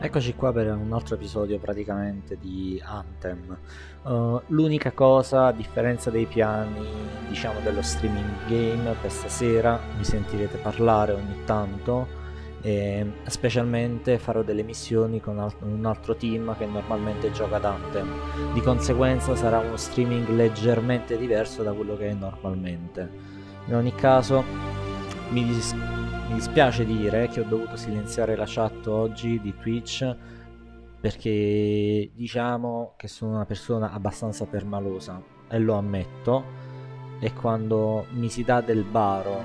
Eccoci qua per un altro episodio praticamente di Anthem. Uh, l'unica cosa, a differenza dei piani, diciamo, dello streaming game, per stasera mi sentirete parlare ogni tanto e specialmente farò delle missioni con un altro team che normalmente gioca ad Anthem. Di conseguenza sarà uno streaming leggermente diverso da quello che è normalmente. In ogni caso, mi dis- mi dispiace dire che ho dovuto silenziare la chat oggi di Twitch perché diciamo che sono una persona abbastanza permalosa e lo ammetto e quando mi si dà del baro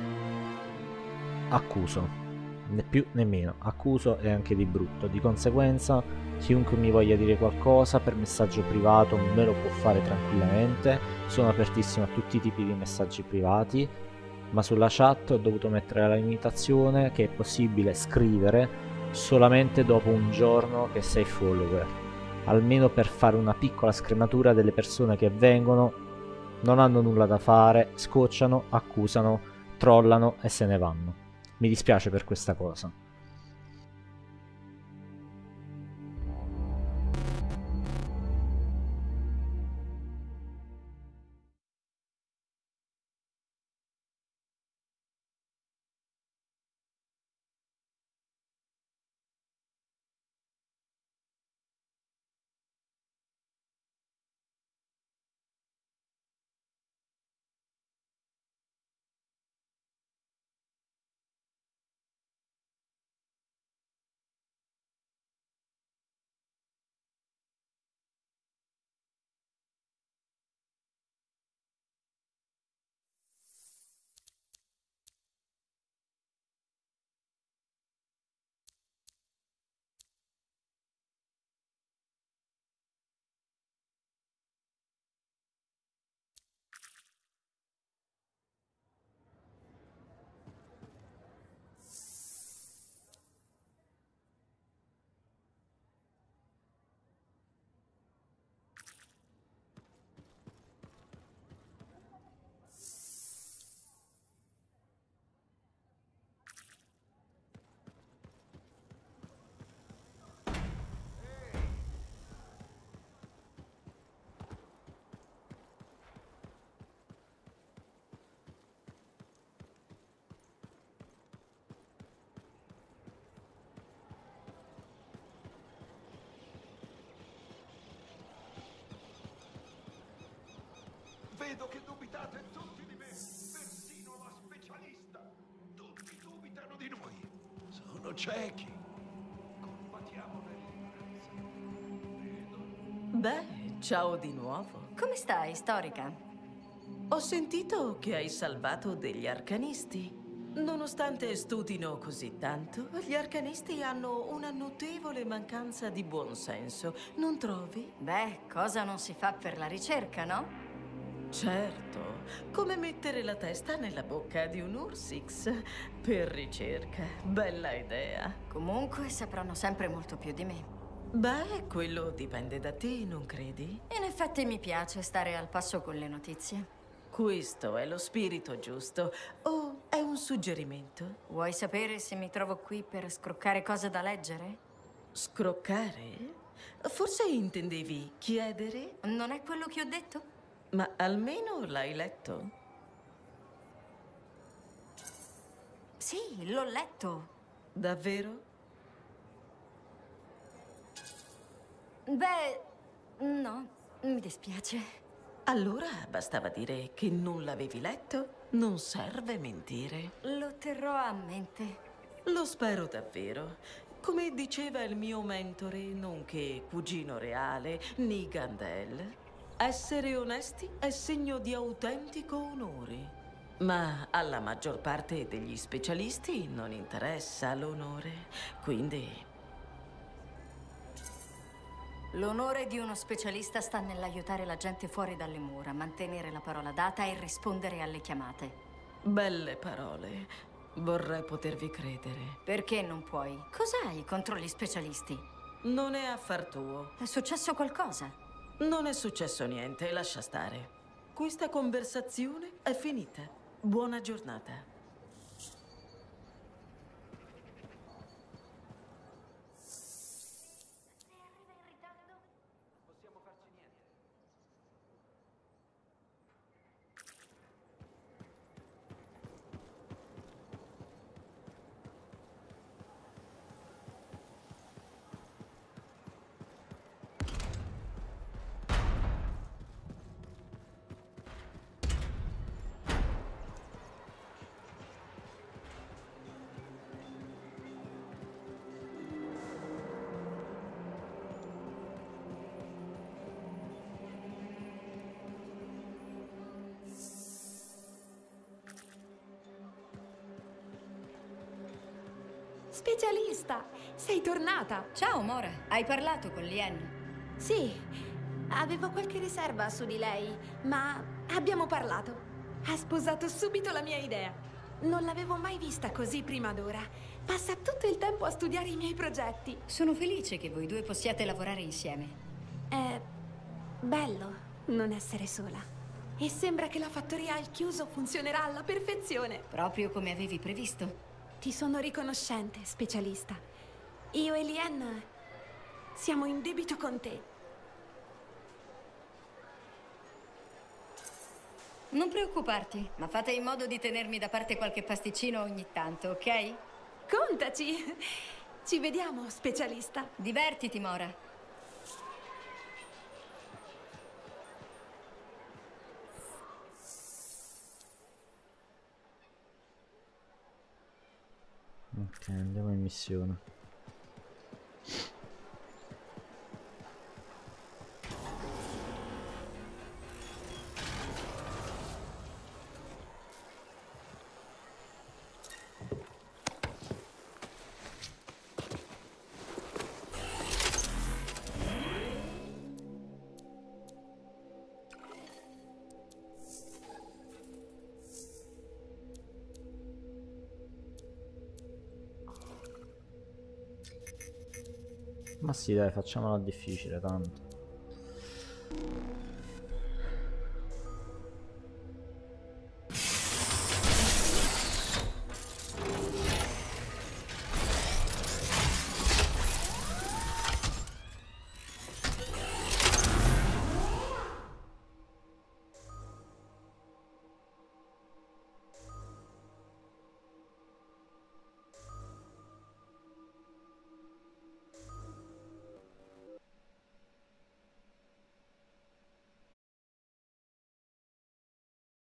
accuso. Né più né meno accuso e anche di brutto. Di conseguenza chiunque mi voglia dire qualcosa per messaggio privato me lo può fare tranquillamente. Sono apertissimo a tutti i tipi di messaggi privati ma sulla chat ho dovuto mettere la limitazione che è possibile scrivere solamente dopo un giorno che sei follower, almeno per fare una piccola scrematura delle persone che vengono, non hanno nulla da fare, scocciano, accusano, trollano e se ne vanno. Mi dispiace per questa cosa. Vedo che dubitate tutti di me, persino la specialista. Tutti dubitano di noi. Sono ciechi. Combattiamo nell'ignoranza. Beh, ciao di nuovo. Come stai, storica? Ho sentito che hai salvato degli arcanisti. Nonostante studino così tanto, gli arcanisti hanno una notevole mancanza di buonsenso, non trovi? Beh, cosa non si fa per la ricerca, no? Certo, come mettere la testa nella bocca di un Ursix. Per ricerca, bella idea. Comunque sapranno sempre molto più di me. Beh, quello dipende da te, non credi? In effetti mi piace stare al passo con le notizie. Questo è lo spirito giusto. O è un suggerimento? Vuoi sapere se mi trovo qui per scroccare cose da leggere? Scroccare? Forse intendevi chiedere? Non è quello che ho detto? Ma almeno l'hai letto? Sì, l'ho letto. Davvero? Beh, no, mi dispiace. Allora bastava dire che non l'avevi letto? Non serve mentire. Lo terrò a mente. Lo spero davvero. Come diceva il mio mentore, nonché cugino reale, Nigandel, essere onesti è segno di autentico onore. Ma alla maggior parte degli specialisti non interessa l'onore, quindi... L'onore di uno specialista sta nell'aiutare la gente fuori dalle mura, mantenere la parola data e rispondere alle chiamate. Belle parole. Vorrei potervi credere. Perché non puoi? Cos'hai contro gli specialisti? Non è affar tuo. È successo qualcosa? Non è successo niente, lascia stare. Questa conversazione è finita. Buona giornata. Specialista, sei tornata. Ciao, Mora. Hai parlato con Lien? Sì, avevo qualche riserva su di lei, ma abbiamo parlato. Ha sposato subito la mia idea. Non l'avevo mai vista così prima d'ora. Passa tutto il tempo a studiare i miei progetti. Sono felice che voi due possiate lavorare insieme. È bello non essere sola. E sembra che la fattoria al chiuso funzionerà alla perfezione. Proprio come avevi previsto. Ti sono riconoscente, specialista. Io e Lien siamo in debito con te. Non preoccuparti, ma fate in modo di tenermi da parte qualche pasticcino ogni tanto, ok? Contaci! Ci vediamo, specialista. Divertiti, Mora. Ok, andiamo in missione. Ma sì, dai, facciamola difficile, tanto.